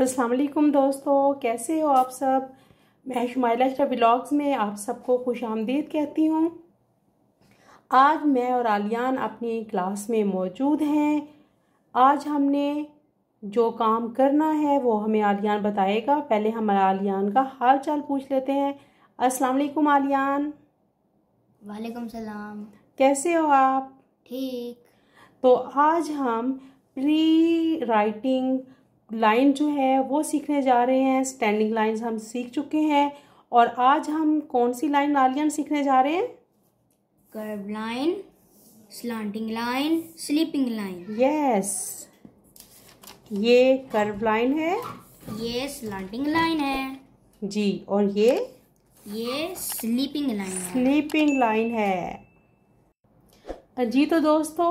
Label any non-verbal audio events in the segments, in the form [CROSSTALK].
अस्सलाम वालेकुम दोस्तों कैसे हो आप सब? मैं शुमाइला शाह ब्लॉग्स में आप सबको खुश आमदीद कहती हूँ। आज मैं और आलियान अपनी क्लास में मौजूद हैं। आज हमने जो काम करना है वो हमें आलियान बताएगा। पहले हम आलियान का हाल चाल पूछ लेते हैं। अस्सलाम वालेकुम आलियान। वालेकुम सलाम। कैसे हो आप? ठीक। तो आज हम प्री राइटिंग लाइन जो है वो सीखने जा रहे हैं स्टैंडिंग लाइंस हम सीख चुके हैं। और आज हम कौन सी लाइन आलियन सीखने जा रहे हैं? Curve line slanting line sleeping line yes ये कर्व लाइन है। ये स्लांटिंग लाइन है। जी और ये? ये स्लीपिंग लाइन स्लीपिंग लाइन है। जी तो दोस्तों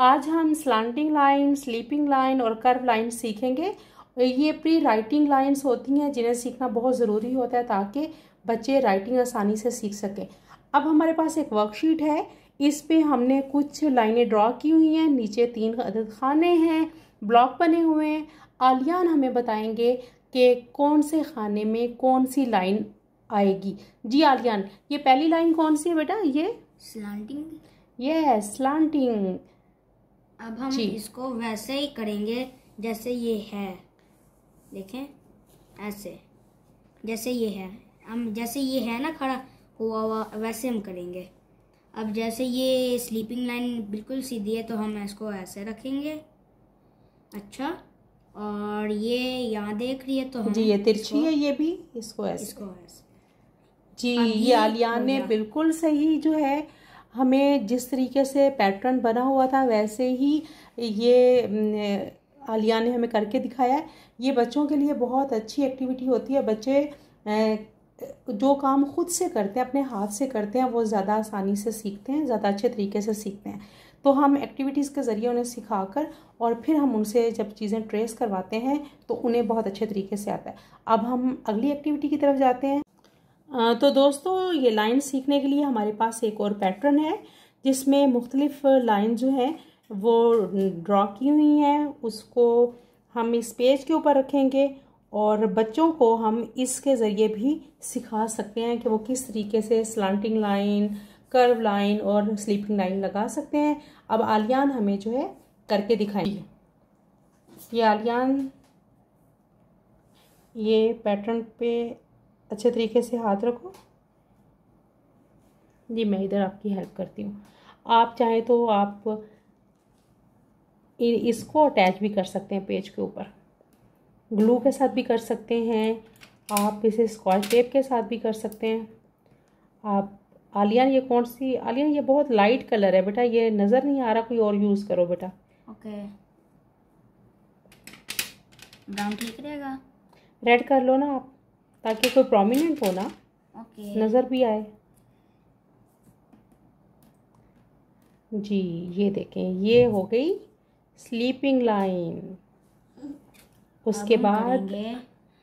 आज हम स्लांटिंग लाइन स्लीपिंग लाइन और कर्व लाइन सीखेंगे। ये प्री राइटिंग लाइन्स होती हैं जिन्हें सीखना बहुत ज़रूरी होता है ताकि बच्चे राइटिंग आसानी से सीख सकें। अब हमारे पास एक वर्कशीट है। इस पे हमने कुछ लाइनें ड्रॉ की हुई हैं। नीचे तीन अदद खाने हैं ब्लॉक बने हुए हैं। आलियान हमें बताएँगे कि कौन से खाने में कौन सी लाइन आएगी। जी आलियान ये पहली लाइन कौन सी है बेटा? ये? स्लांटिंग ये स्लांटिंग अब हम इसको वैसे ही करेंगे जैसे ये है। देखें ऐसे। जैसे ये है। हम जैसे ये है ना खड़ा हुआ हुआ वैसे हम करेंगे। अब जैसे ये स्लीपिंग लाइन बिल्कुल सीधी है तो हम इसको ऐसे रखेंगे। अच्छा और ये यहाँ देख रही है तो हम जी ये तिरछी है ये भी इसको ऐसे। इसको ऐसे। जी ये आलिया ने बिल्कुल सही जो है हमें जिस तरीके से पैटर्न बना हुआ था, वैसे ही ये आलिया ने हमें करके दिखाया है। ये बच्चों के लिए बहुत अच्छी एक्टिविटी होती है। बच्चे जो काम खुद से करते हैं, अपने हाथ से करते हैं, वो ज़्यादा आसानी से सीखते हैं, ज़्यादा अच्छे तरीके से सीखते हैं। तो हम एक्टिविटीज़ के ज़रिए उन्हें सिखाकर और फिर हम उनसे जब चीज़ें ट्रेस करवाते हैं तो उन्हें बहुत अच्छे तरीके से आता है। अब हम अगली एक्टिविटी की तरफ़ जाते हैं। तो दोस्तों, ये लाइन सीखने के लिए हमारे पास एक और पैटर्न है, जिसमें मुख्तलिफ़ लाइन जो हैं, वो ड्रॉ की हुई हैं। उसको हम इस पेज के ऊपर रखेंगे और बच्चों को हम इसके ज़रिए भी सिखा सकते हैं कि वो किस तरीके से स्लांटिंग लाइन कर्व लाइन और स्लीपिंग लाइन लगा सकते हैं। अब आलियान हमें जो है, करके दिखाएँगे। ये आलियान, ये पैटर्न पे अच्छे तरीके से हाथ रखो। जी मैं इधर आपकी हेल्प करती हूँ। आप चाहें तो आप इसको अटैच भी कर सकते हैं पेज के ऊपर। ग्लू के साथ भी कर सकते हैं। आप इसे स्कॉच टेप के साथ भी कर सकते हैं। आप आलियान ये कौन सी आलियान ये बहुत लाइट कलर है बेटा। ये नज़र नहीं आ रहा कोई और यूज़ करो बेटा। ओके ब्राउन ठीक रहेगा? रेड कर लो ना आप। ताकि कोई प्रोमिनेंट हो ना okay. नज़र भी आए। जी ये देखें ये हो गई स्लीपिंग लाइन उसके बाद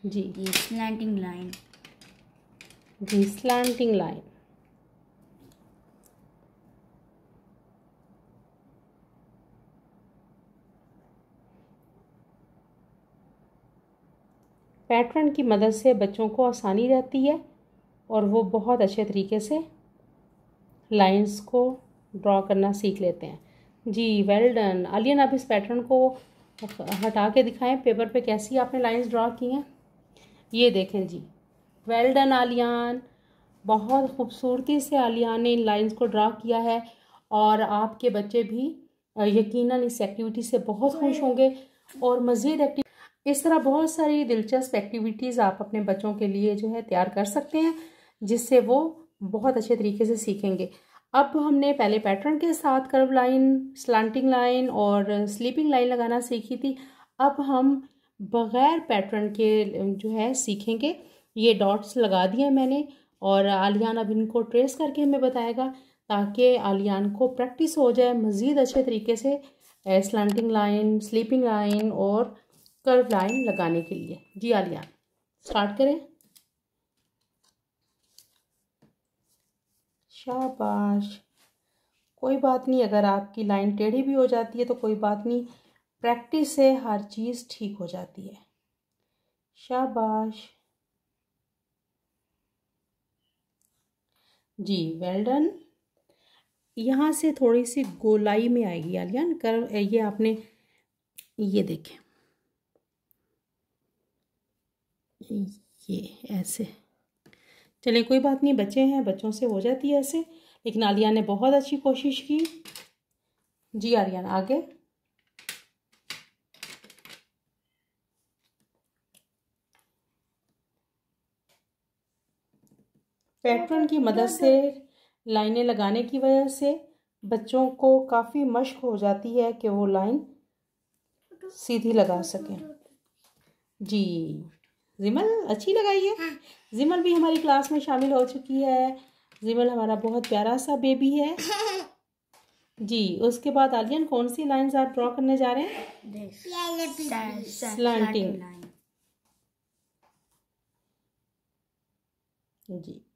जी। स्लैंटिंग लाइन जी स्लैंटिंग लाइन पैटर्न की मदद से बच्चों को आसानी रहती है और वो बहुत अच्छे तरीके से लाइंस को ड्रॉ करना सीख लेते हैं। जी वेल डन आलियन आप इस पैटर्न को हटा के दिखाएँ। पेपर पे कैसी आपने लाइंस ड्रॉ की हैं? ये देखें जी। वेल डन आलियान बहुत खूबसूरती से आलियान ने इन लाइंस को ड्रॉ किया है और आपके बच्चे भी यकीनन इस एक्टिविटी से बहुत खुश होंगे और मज़ीद एक्टिव इस तरह बहुत सारी दिलचस्प एक्टिविटीज़ आप अपने बच्चों के लिए जो है तैयार कर सकते हैं, जिससे वो बहुत अच्छे तरीके से सीखेंगे। अब हमने पहले पैटर्न के साथ कर्व लाइन स्लांटिंग लाइन और स्लीपिंग लाइन लगाना सीखी थी। अब हम बग़ैर पैटर्न के जो है सीखेंगे। ये डॉट्स लगा दिए मैंने और आलियान अब इनको ट्रेस करके हमें बताएगा ताकि आलियान को प्रैक्टिस हो जाए, मज़ीद अच्छे तरीके से स्लांटिंग लाइन स्लीपिंग लाइन और कर्व लाइन लगाने के लिए। जी आलिया स्टार्ट करें। शाबाश। कोई बात नहीं, अगर आपकी लाइन टेढ़ी भी हो जाती है तो कोई बात नहीं। प्रैक्टिस से हर चीज़ ठीक हो जाती है। शाबाश। जी वेल डन यहाँ से थोड़ी सी गोलाई में आएगी, आलियान। कर, ये आपने, ये देखें। ये ऐसे। चलिए कोई बात नहीं बच्चे हैं, बच्चों से हो जाती है ऐसे। लेकिन आलिया ने बहुत अच्छी कोशिश की। जी आर्यन, आगे। पैटर्न की मदद से, लाइनें लगाने की वजह से बच्चों को काफ़ी मश्क हो जाती है कि वो लाइन सीधी लगा सकें। जी। जिमल अच्छी लगाई है? हाँ। जिमल भी हमारी क्लास में शामिल हो चुकी है। जिमल हमारा बहुत प्यारा सा बेबी है। [LAUGHS] जी उसके बाद आलियन कौन सी लाइंस आप ड्रॉ करने जा रहे हैं? स्लांटिंग जी।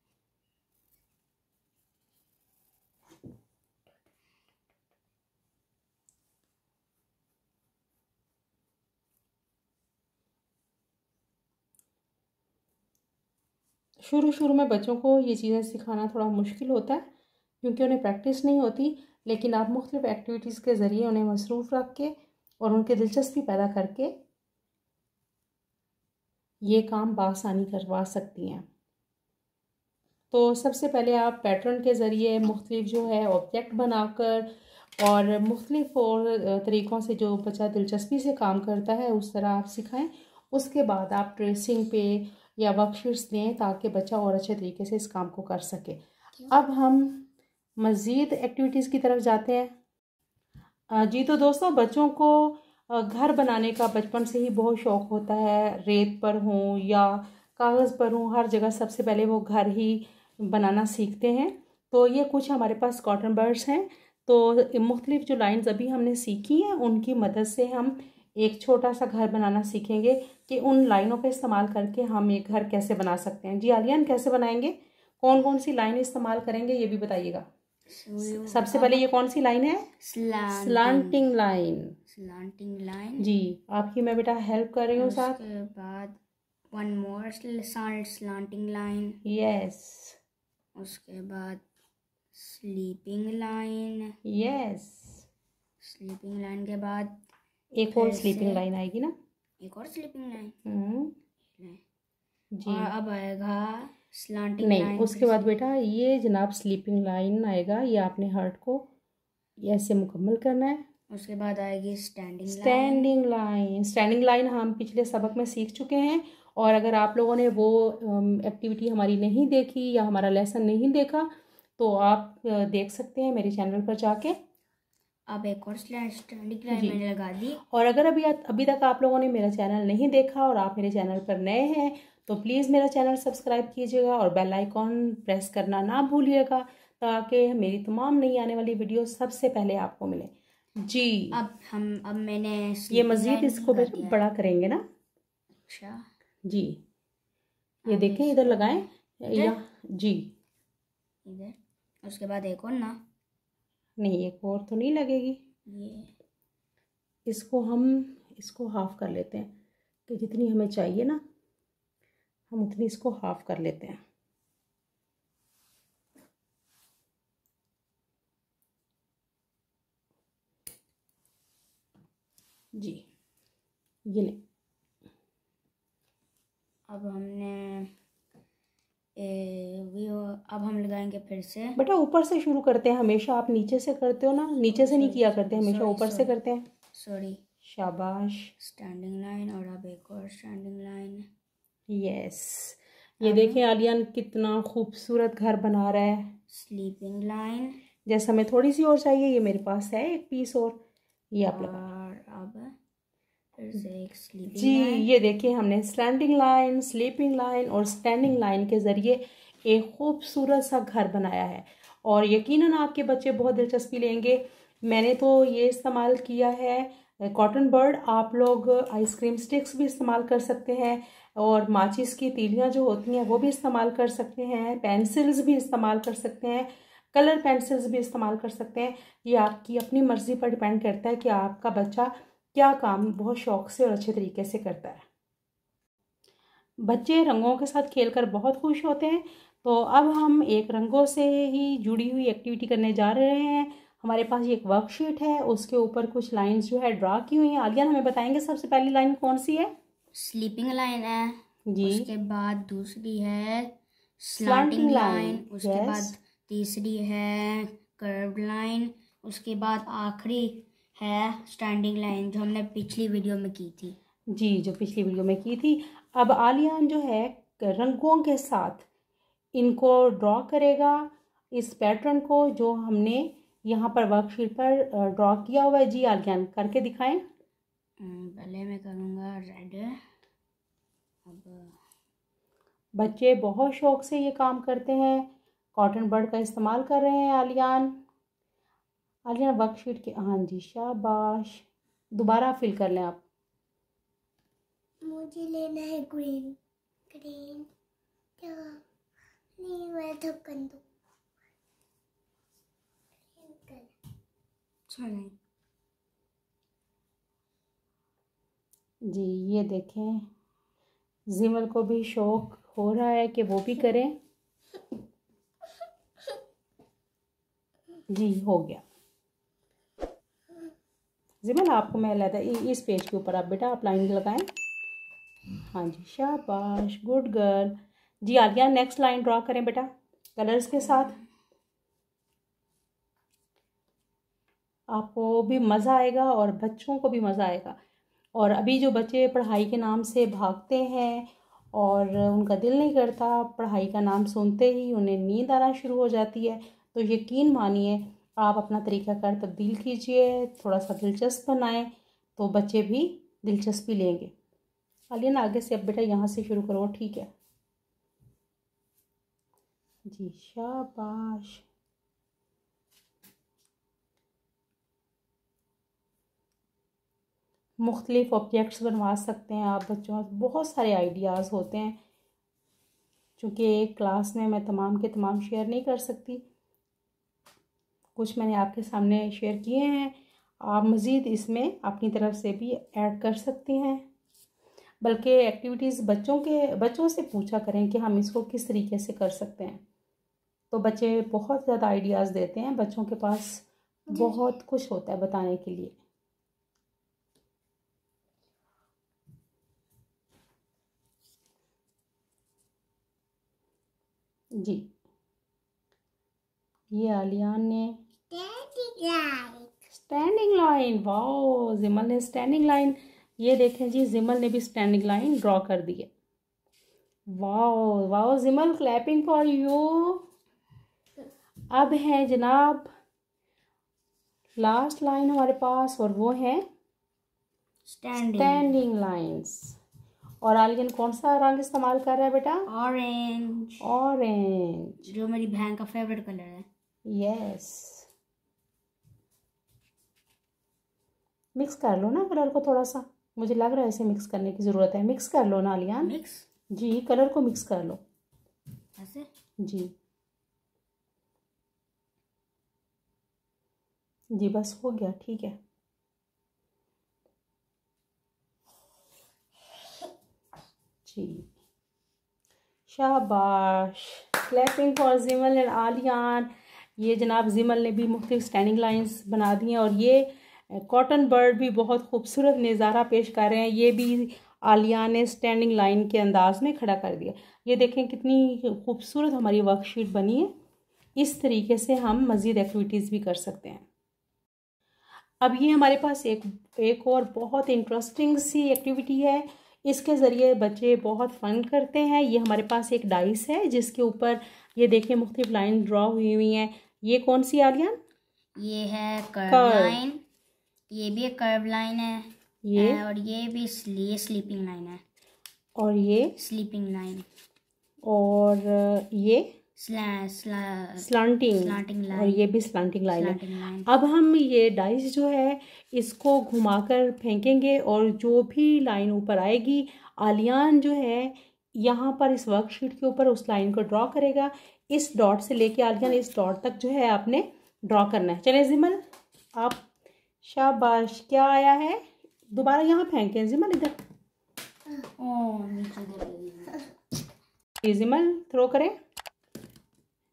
शुरू शुरू में बच्चों को ये चीज़ें सिखाना थोड़ा मुश्किल होता है, क्योंकि उन्हें प्रैक्टिस नहीं होती, लेकिन आप मुख्तलिफ़ एक्टिविटीज़ के ज़रिए उन्हें मसरूफ़ रख के और उनकी दिलचस्पी पैदा करके ये काम बासानी करवा सकती हैं। तो सबसे पहले आप पैटर्न के ज़रिए मुख्तलिफ़ जो है ऑब्जेक्ट बनाकर और मुख्तलिफ़ और तरीक़ों से जो बच्चा दिलचस्पी से काम करता है उस तरह आप सिखाएँ। उसके बाद आप ट्रेसिंग पे या वर्कशीट्स दें ताकि बच्चा और अच्छे तरीके से इस काम को कर सके। अब हम मज़ीद एक्टिविटीज़ की तरफ़ जाते हैं। जी तो दोस्तों बच्चों को घर बनाने का बचपन से ही बहुत शौक़ होता है। रेत पर हों या कागज़ पर हों हर जगह सबसे पहले वो घर ही बनाना सीखते हैं। तो ये कुछ हमारे पास कॉटन बर्ड्स हैं। तो मुख्तलिफ़ जो लाइंस अभी हमने सीखी हैं उनकी मदद से हम एक छोटा सा घर बनाना सीखेंगे कि उन लाइनों का इस्तेमाल करके हम एक घर कैसे बना सकते हैं। जी आलियान कैसे बनाएँगे? कौन कौन सी लाइन इस्तेमाल करेंगे ये भी बताइएगा। सबसे पहले ये कौन सी लाइन है? स्लांटिंग लाइन स्लांटिंग लाइन जी आपकी मैं बेटा हेल्प कर रही हूँ साथ। बाद one more slanting line yes उसके बाद sleeping line yes sleeping line के बाद एक और स्लीपिंग लाइन आएगी ना? एक और स्लीपिंग लाइन हम्म। जी। और अब आएगा स्लांटिंग नहीं लाइन उसके बाद बेटा ये जनाब स्लीपिंग लाइन आएगा ये आपने हार्ट को ऐसे मुकम्मल करना है। उसके बाद आएगी standing standing line standing line हम पिछले सबक में सीख चुके हैं और अगर आप लोगों ने वो एक्टिविटी हमारी नहीं देखी या हमारा लेसन नहीं देखा तो आप देख सकते हैं मेरे चैनल पर जाके। अब एक और स्टैंडिंग लाइन मैंने लगा दी। और अगर अभी अभी तक आप लोगों ने मेरा चैनल नहीं देखा और आप मेरे चैनल पर नए हैं तो प्लीज़ मेरा चैनल सब्सक्राइब कीजिएगा और बेल आइकॉन प्रेस करना ना भूलिएगा ताकि मेरी तमाम नई आने वाली वीडियो सबसे पहले आपको मिले। जी। अब हम अब मैंने ये मज़ीद इसको बड़ा करेंगे ना? अच्छा। जी। ये देखें इधर लगाएँ। या जी। इधर। उसके बाद एक और ना। नहीं एक और तो नहीं लगेगी। ये। इसको हम इसको हाफ़ कर लेते हैं कि जितनी हमें चाहिए ना हम उतनी इसको हाफ़ कर लेते हैं। जी ये ले। अब हमने अब हम लगाएँगे फिर से। बेटा ऊपर से शुरू करते हैं हमेशा आप नीचे से करते हो ना? नीचे से नहीं किया करते हमेशा ऊपर से करते हैं। सॉरी शाबाश। स्टैंडिंग लाइन और अब एक और स्टैंडिंग लाइन यस ये देखें आलियान कितना खूबसूरत घर बना रहा है। स्लीपिंग लाइन जैसा हमें थोड़ी सी और चाहिए ये मेरे पास है एक पीस और। ये आप लगा अब फिर से एक स्लीपिंग जी ये देखिए हमने स्टैंडिंग लाइन स्लीपिंग लाइन और स्टैंडिंग लाइन के ज़रिए एक खूबसूरत सा घर बनाया है। और यकीनन आपके बच्चे बहुत दिलचस्पी लेंगे। मैंने तो ये इस्तेमाल किया है कॉटन बर्ड आप लोग आइसक्रीम स्टिक्स भी इस्तेमाल कर सकते हैं और माचिस की तीलियाँ जो होती हैं वो भी इस्तेमाल कर सकते हैं पेंसिल्स भी इस्तेमाल कर सकते हैं कलर पेंसिल्स भी इस्तेमाल कर सकते हैं। ये आपकी अपनी मर्ज़ी पर डिपेंड करता है कि आपका बच्चा क्या काम बहुत शौक से और अच्छे तरीके से करता है? बच्चे रंगों के साथ खेलकर बहुत खुश होते हैं। तो अब हम एक रंगों से ही जुड़ी हुई एक्टिविटी करने जा रहे हैं। हमारे पास एक वर्कशीट है उसके ऊपर कुछ लाइंस जो है ड्रा की हुई हैं। आलिया हमें बताएँगे सबसे पहली लाइन कौन सी है? स्लीपिंग लाइन है। जी। उसके बाद दूसरी है। स्लांटिंग लाइन उसके बाद तीसरी है। कर्व लाइन उसके बाद आखिरी है स्टैंडिंग लाइन जो हमने पिछली वीडियो में की थी। जी जो पिछली वीडियो में की थी। अब आलियान जो है रंगों के साथ इनको ड्रॉ करेगा। इस पैटर्न को जो हमने यहाँ पर वर्कशीट पर ड्रॉ किया हुआ है जी आलियान करके दिखाएँ। हम्म, पहले मैं करूँगा रेड अब बच्चे बहुत शौक से ये काम करते हैं। कॉटन बर्ड का इस्तेमाल कर रहे हैं आलियान। आलियान वर्कशीट के हाँ जी शाबाश। दोबारा फिल कर लें आप। मुझे लेना है ग्रीन ग्रीन क्या नहीं मैं तो कर दूँ जी ये देखें। जिमल को भी शौक हो रहा है कि वो भी करें। जी हो गया। जिमल, आपको मैं लेता इस पेज के ऊपर। आप बेटा, आप लाइन लगाएँ। हाँ जी, शाबाश, गुड गर्ल। जी आलिया नेक्स्ट लाइन ड्रॉ करें बेटा कलर्स के साथ। आपको भी मज़ा आएगा और बच्चों को भी मज़ा आएगा। और अभी जो बच्चे पढ़ाई के नाम से भागते हैं और उनका दिल नहीं करता, पढ़ाई का नाम सुनते ही उन्हें नींद आना शुरू हो जाती है तो यकीन मानिए आप अपना तरीक़ाकार तब्दील कीजिए, थोड़ा सा दिलचस्प बनाएँ तो बच्चे भी दिलचस्पी लेंगे। आलिया ना, आगे से अब बेटा यहाँ से शुरू करो, ठीक है? जी, शाबाश। मुख्तलिफ़ ऑब्जेक्ट्स बनवा सकते हैं आप बच्चों। बहुत सारे आइडियाज़ होते हैं चूँकि एक क्लास में मैं तमाम के तमाम शेयर नहीं कर सकती। कुछ मैंने आपके सामने शेयर किए हैं। आप मज़ीद इसमें अपनी तरफ़ से भी ऐड कर सकती हैं। बल्कि एक्टिविटीज़ बच्चों के बच्चों से पूछा करें कि हम इसको किस तरीके से कर सकते हैं। तो बच्चे बहुत ज़्यादा आइडियाज़ देते हैं बच्चों के पास। बहुत कुछ होता है बताने के लिए। जी। ये आलियान ने स्टैंडिंग लाइन वाओ जिमल ने स्टैंडिंग लाइन ये देखें जी जिमल ने भी स्टैंडिंग लाइन ड्रॉ कर दी है wow wow Jimal clapping for you अब है जनाब लास्ट लाइन हमारे पास और वो है स्टैंडिंग लाइंस और आलियन कौन सा रंग इस्तेमाल कर रहा है बेटा? ऑरेंज ऑरेंज जो मेरी बहन का फेवरेट कलर है. यस मिक्स कर लो ना कलर को थोड़ा सा। मुझे लग रहा है इसे मिक्स करने की ज़रूरत है। मिक्स कर लो ना आलियान मिक्स? जी कलर को मिक्स कर लो। ऐसे? जी। जी बस हो गया ठीक है। जी। शाबाश। Clapping for Jimal and Aliyan ये जनाब जिमल ने भी मुख्त स्टैंडिंग लाइंस बना दी हैं और ये कॉटन बर्ड भी बहुत खूबसूरत नज़ारा पेश कर रहे हैं। ये भी आलिया ने स्टैंडिंग लाइन के अंदाज में खड़ा कर दिया। ये देखें कितनी खूबसूरत हमारी वर्कशीट बनी है। इस तरीके से हम मज़ीद एक्टिविटीज़ भी कर सकते हैं। अब ये हमारे पास एक एक और बहुत इंटरेस्टिंग सी एक्टिविटी है। इसके ज़रिए बच्चे बहुत फ़न करते हैं। ये हमारे पास एक डाइस है जिसके ऊपर ये देखें मुख्तलिफ़ लाइन ड्रॉ हुई हुई हैं। ये कौन सी आलियान ये है कर्व लाइन ये भी एक कर्व लाइन है ये? और ये भी ये स्लीपिंग लाइन है। और ये? स्लीपिंग लाइन और ये? स्लांटिंग स्लांटिंग और ये भी स्लांटिंग लाइन है। अब हम ये डाइस जो है इसको घुमाकर फेंकेंगे और जो भी लाइन ऊपर आएगी आलियान जो है यहाँ पर इस वर्कशीट के ऊपर उस लाइन को ड्रॉ करेगा। इस डॉट से लेके आलियान इस डॉट तक जो है आपने ड्रॉ करना है। चले जिमल आप शाबाश क्या आया है? दोबारा यहाँ फेंकें जिमल इधर। जिमल थ्रो करें।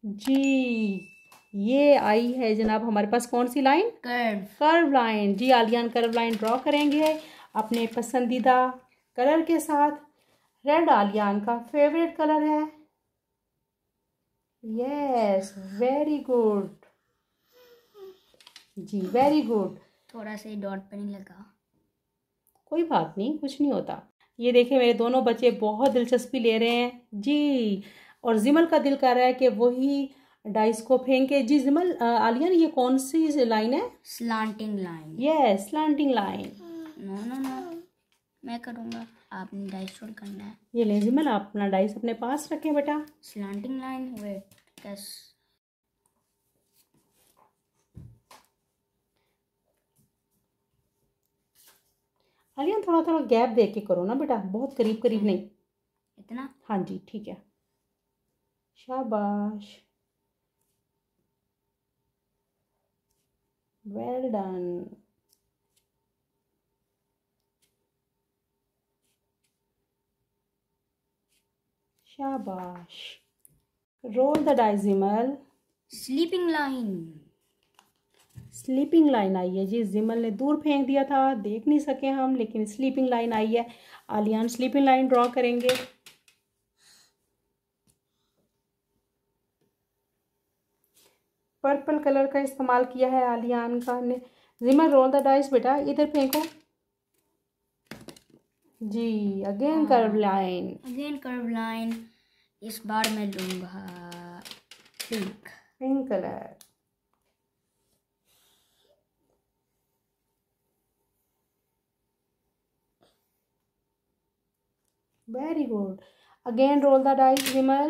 जी ये आई है जनाब हमारे पास कौन सी लाइन कर्व। कर्व लाइन जी आलियान कर्व लाइन ड्रॉ करेंगे अपने पसंदीदा कलर के साथ। रेड आलियान का फेवरेट कलर है। यस वेरी गुड जी वेरी गुड थोड़ा सा डॉट पे नहीं लगा। कोई बात नहीं कुछ नहीं होता। ये देखे मेरे दोनों बच्चे बहुत दिलचस्पी ले रहे हैं। जी और जिमल का दिल कर रहा है कि वही डाइस को फेंके। जी जिमल आलिया ये कौन सी लाइन है? Slanting line yes slanting line no no no मैं करूँगा। आपने डाइस रोल करना है। ये ले जिमल आप अपना डाइस अपने पास रखें बेटा। स्लांटिंग लाइन वेट कैस आलिया थोड़ा थोड़ा गैप दे के करो ना बेटा बहुत करीब करीब नहीं। इतना? हाँ जी ठीक है। शाबाश। वेल डन शाबाश। रोल द डाइजिमल स्लीपिंग लाइन स्लीपिंग लाइन आई है। जी जिमल ने दूर फेंक दिया था देख नहीं सके हम लेकिन स्लीपिंग लाइन आई है। आलियान स्लीपिंग लाइन ड्रॉ करेंगे। पर्पल कलर का इस्तेमाल किया है आलियान का ने। जिमल रोल द डाइस बेटा इधर फेंको। जी again curve line again curve line इस बार मैं लूँगा pink pink colour very good again roll the dice vimal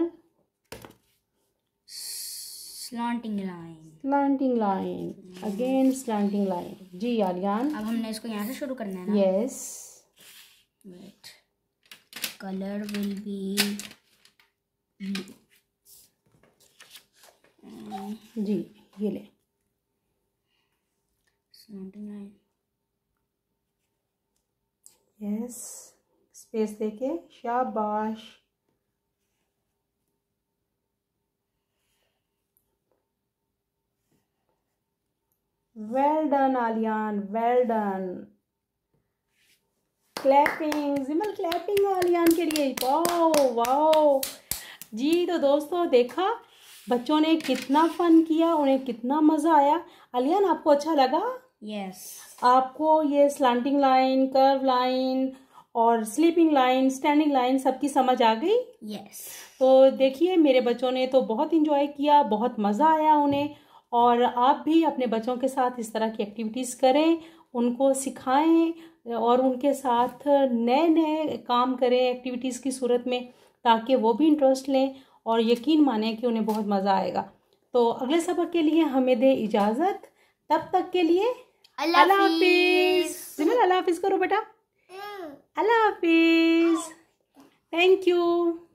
slanting line slanting line again slanting line जी आलियान अब हमने इसको यहाँ से शुरू करना है wait color will be blue जी ये ले slanting line yes स्पेस देके शाबाश। Well done Aliyan well done clapping Jimal clapping Aliyan के लिए। वाओ वाओ जी तो दोस्तों देखा? बच्चों ने कितना फन किया उन्हें कितना मज़ा आया। आलियान आपको अच्छा लगा? Yes yes. आपको ये स्लांटिंग लाइन कर्व लाइन और स्लीपिंग लाइन स्टैंडिंग लाइन सबकी समझ आ गई। Yes yes. तो देखिए मेरे बच्चों ने तो बहुत इंजॉय किया बहुत मज़ा आया उन्हें। और आप भी अपने बच्चों के साथ इस तरह की एक्टिविटीज़ करें उनको सिखाएँ और उनके साथ नए नए काम करें एक्टिविटीज़ की सूरत में ताकि वो भी इंटरेस्ट लें और यकीन माने कि उन्हें बहुत मज़ा आएगा। तो अगले सबक के लिए हमें दे इजाज़त। तब तक के लिए अल्लाह हाफिज़। अल्लाह हाफिज़ करो बेटा। Allah Hafiz. Thank you.